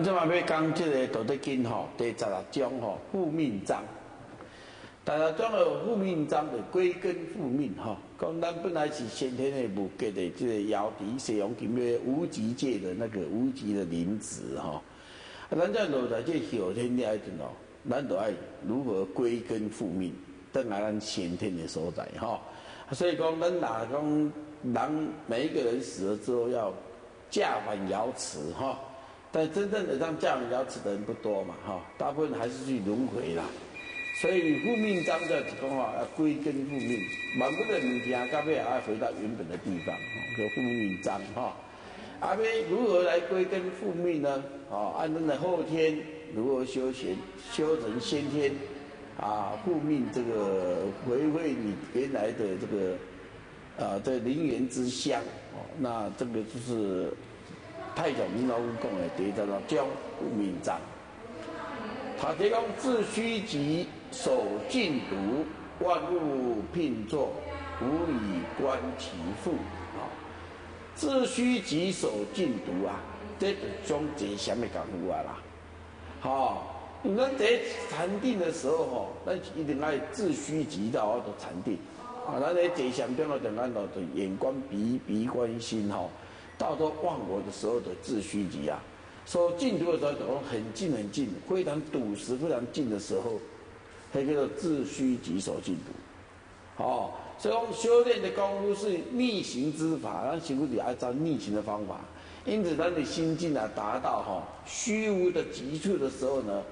咱即嘛要讲即个《道德经》吼，第十六章吼，复命章。十六章的复命章的归根复命吼，讲咱本来是先天的无极的，即个尧帝西洋金曰无极界的那个无极的灵子吼。啊，咱在落在这后天的爱阵哦，咱都爱如何归根复命，等来咱先天的所在吼。所以讲，咱哪讲人每一个人死了之后要驾返瑶池哈。但真正的让驾人了此的人不多嘛，哈，大部分还是去轮回啦。所以复命章的讲话要归根复命，满不的物件，到尾也要回到原本的地方，叫复命章哈。阿妹如何来归根复命呢？啊，按照的后天如何修行，修成先天，啊，复命这个回馈你原来的这个啊，在灵源之乡，哦，那这个就是。太上老公讲的，第一叫做将复命章。他提讲自虚极，守静笃，万物并作，无以观其复。啊，自虚极，守静笃啊，这种最什么功夫啊啦？好，咱在禅定的时候吼，那一定爱自虚极到的禅定。啊，那在坐禅中哦，就按照眼观鼻，鼻观心吼。到时候忘我的时候的自虚极啊，说净土的时候，很近很近，非常笃实、非常近的时候，那叫做自虚极守净土。哦，所以我们修炼的功夫是逆行之法，让行徒里按照逆行的方法。因此，当你心境啊达到哈虚无的极处的时候呢，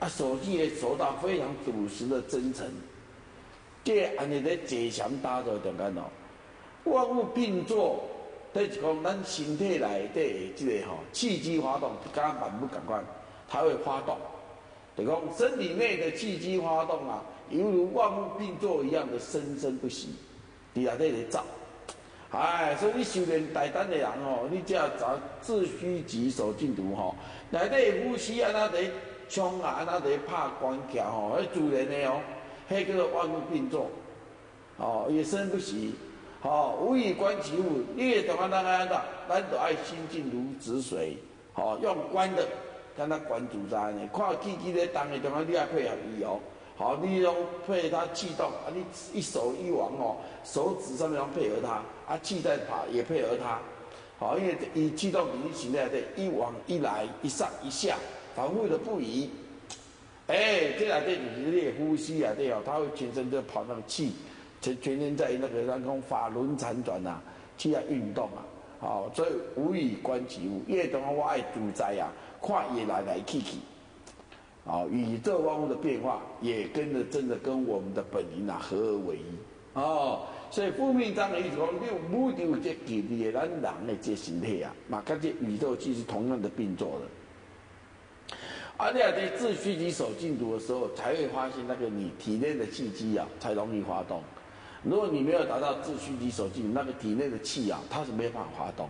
啊手机也守到非常笃实的真诚，这安尼在解祥打造点干哦，万物并作。这是讲咱身体内底这个吼气机发动，跟万物感官，它会发动。就讲身体内的气机发动啊，犹如万物并作一样的生生不息，伫内底咧走。哎，所以你修炼大胆的人哦，你只要找自虚极守静笃吼，内底呼吸啊那得冲啊，那得拍关卡吼，迄自然的哦，迄叫做万物并作，哦，也生不息。哦，无以观其物，你也同啊，咱安怎？咱都爱心静如止水。哦，用观的，跟他观主在呢。看机机在动的，同啊，你要配合伊哦。好，你用配合他气动啊，你一手一往哦，手指上面要配合他，啊，气在跑也配合他。好，因为以气动比例形态的，一往一来，一上一下，反复的不移。哎，这两对就是练呼吸啊，对哦，他会全身都跑那个气。全全天在那个当中法轮辗转呐，去啊运动啊，好，所以无以观其物，越等我爱主宰啊，看也来来去去，啊，宇宙万物的变化也跟着真的跟我们的本灵啊合而为一，哦，所以复命章的意思讲，你有目的有这给的咱人的这身体啊，嘛跟这宇宙其实同样的并作的。而你在自虚极守静笃的时候，才会发现那个你体内的气机啊，才容易发动。如果你没有达到自虚极守静，那个体内的气啊，它是没办法滑动。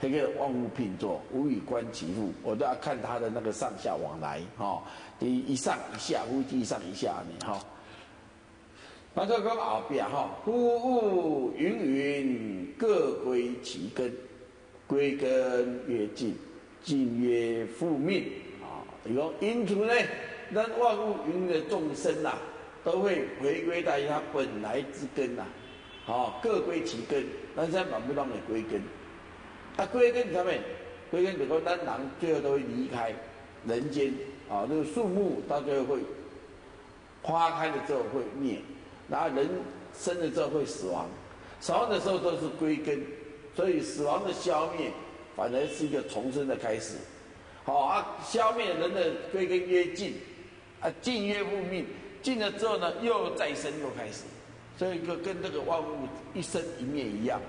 这个万物并作，无以观其物，我都要看它的那个上下往来，哈，一一上一下，无一上一下呢，哈。那这个后边哈，夫物云云，各归其根，归根曰静，静曰复命，啊，你说因此呢，那万物云的众生呐。都会回归到它本来之根呐，好，各归其根，但是满不当的归根，它归根上面，归根比如说咱人最后都会离开人间，啊，那个树木到最后会花开了之后会灭，然后人生了之后会死亡，死亡的时候都是归根，所以死亡的消灭反而是一个重生的开始，好啊，消灭人的归根曰尽，啊，尽曰复命。进了之后呢，又再生又开始，所以跟跟这个万物一生一灭一样。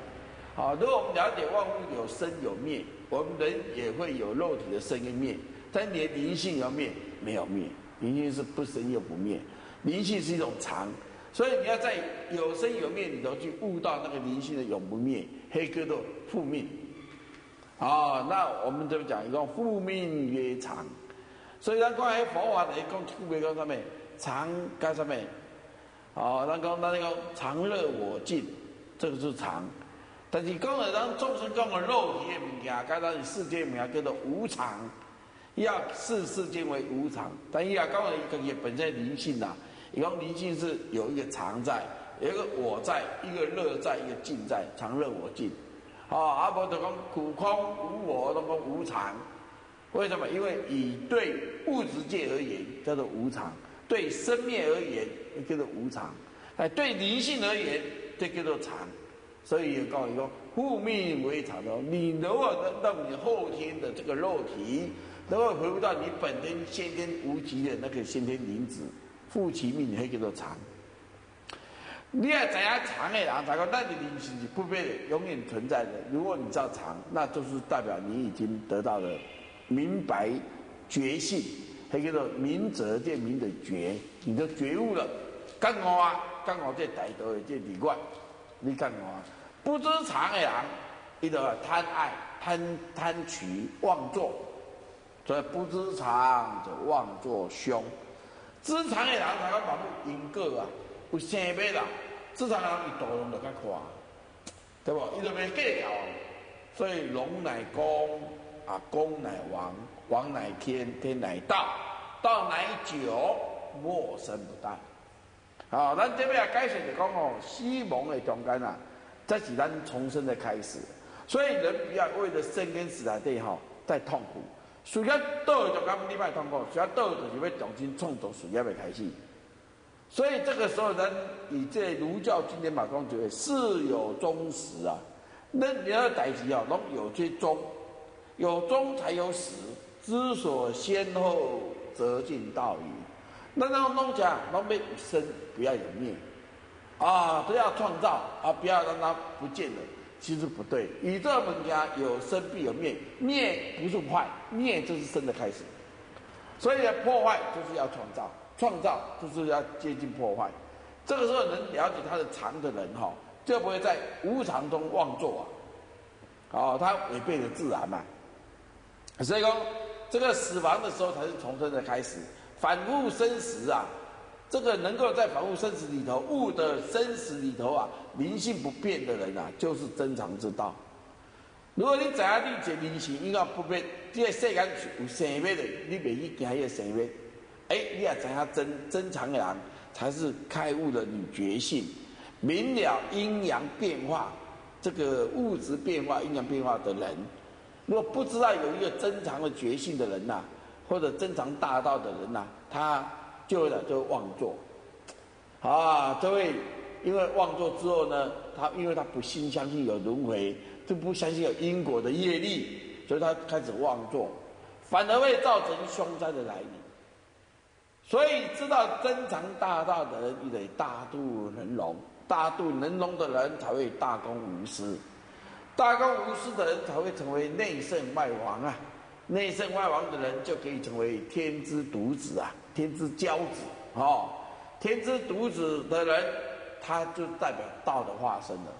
好，如果我们了解万物有生有灭，我们人也会有肉体的生跟灭。但你的灵性要灭，没有灭，灵性是不生又不灭，灵性是一种常，所以你要在有生有灭里头去悟到那个灵性的永不灭，黑哥的复命。啊，那我们就讲一个复命曰常，所以咱关于佛法来讲，富贵讲上面。常干什么？哦，那讲咱那个常乐我净，这个是常。但是讲了咱众生讲的肉体的物件，跟咱世界物件叫做无常。要视世间为无常，但伊也讲了一个也本身灵性呐，伊讲灵性是有一个常在，有一个我在，一个乐在，一个静在，常乐我净。哦，阿婆就讲苦空无我，都讲无常。为什么？因为以对物质界而言叫做无常，对生灭而言叫做无常，哎，对灵性而言这叫做常。所以告诉你说，复命为常的，你如果能让你后天的这个肉体，能够回复到你本身先天无极的那个先天灵子，复其命，可以叫做常。你要怎样常的人，才讲那你灵性是不变的，永远存在的。如果你知道常，那就是代表你已经得到了明白觉性，还叫做明则见明的觉，你就觉悟了。刚好啊，刚好这歹德的这理观，你看我啊。不知常的人，伊就贪爱、贪贪取、妄作，所以不知常就妄作凶。知常的人，才讲把因果啊，有生灭啦。知常的人，伊道路就较宽，对不？伊就袂计较。所以龙乃公，啊公乃王，王乃天，天乃道，道乃久，莫生不殆。好，咱这边啊，解释就讲哦，西蒙的中间啊。这是咱重生的开始，所以人不要为了生跟死来对吼在痛苦。虽然倒就咁你卖痛苦，虽然倒就是要重新创造事业的开始。所以这个时候，人以这儒教经典马讲，就会事有终始啊。那你要代志啊，拢有这终，有终才有始。知所先后，则近道矣。那那弄讲，拢要生，不要有灭。啊，都要创造啊！不要让它不见了。其实不对，宇宙本家有生必有灭，灭不是坏，灭就是生的开始。所以破坏就是要创造，创造就是要接近破坏。这个时候能了解他的常的人哈，就不会在无常中妄作啊。哦，他违背了自然嘛。所以说，这个死亡的时候才是重生的开始，反复生死啊。这个能够在反复生死里头，悟的生死里头啊，灵性不变的人啊，就是真常之道。如果你怎样理解灵性应该不变，这个世间有生灭的，你未去惊迄个生灭。哎，你也怎样真真常的人，才是开悟的你觉性，明了阴阳变化，这个物质变化、阴阳变化的人。如果不知道有一个真藏的觉性的人呐，或者真藏大道的人呐，他。就会了，就妄作，啊，这位因为妄作之后呢，他因为他不信相信有轮回，就不相信有因果的业力，所以他开始妄作，反而会造成凶灾的来临。所以知道真藏大道的人，你得大度能容，大度能容的人才会大公无私，大公无私的人才会成为内圣外王啊，内圣外王的人就可以成为天之独子啊。天之骄子，哦，天之独子的人，他就代表道的化身了。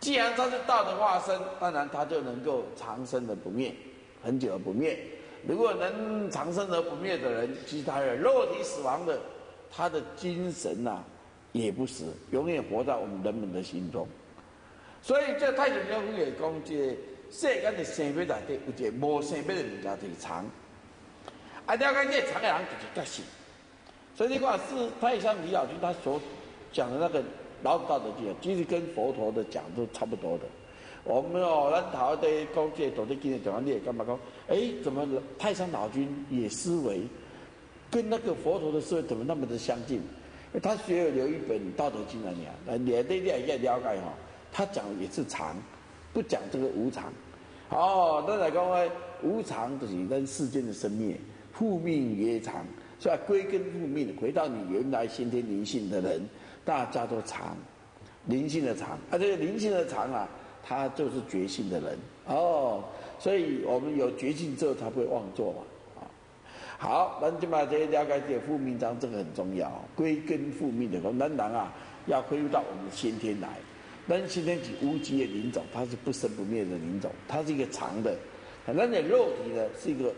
既然他是道的化身，当然他就能够长生而不灭，很久而不灭。如果能长生而不灭的人，其他的肉体死亡的，他的精神呐也不死，永远活在我们人们的心中。所以这太上老夫也讲，这世间的生命内底有一个无生命的物件就是长。啊，了解这长的人就是觉醒，所以你看是太上李老君他所讲的那个老子道德经，其实跟佛陀的讲都差不多的。我们哦，咱头在讲这道德经的讲完，你也干嘛讲？哎，怎么太上老君也思维跟那个佛陀的思维怎么那么的相近？他学留一本道德经来讲，那你对你也了解哈。他讲也是常，不讲这个无常。哦，那来讲呢，无常就是跟世间的生灭。复命曰常，所以归根复命，回到你原来先天灵性的人，大家都常，灵性的常，啊，这个灵性的常啊，他就是觉性的人。哦，所以我们有觉性之后才不会妄作嘛，好，咱就把这些了解复命章，这个很重要，归根复命的，咱人啊，要恢复到我们的先天来，咱先天是无极的灵种，它是不生不灭的灵种，它是一个常的，咱的肉体呢是一个。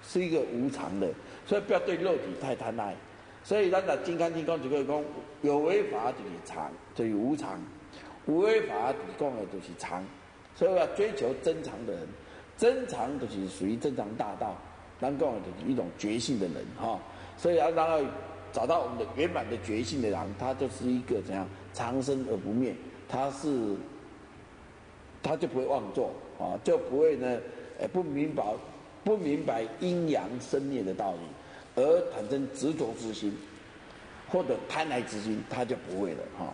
是一个无常的，所以不要对肉体太贪爱。所以咱在《金刚经》讲就可以讲，有为法就是常，就是无常；无为法讲的就是常。所以要追求真常的人，真常就是属于正常大道，能够一种觉性的人哈。所以要然后找到我们的圆满的觉性的人，他就是一个怎样长生而不灭，他是他就不会妄作啊，就不会呢，呃，不明白不明白阴阳生灭的道理，而产生执着之心或者贪婪之心，他就不会了哈。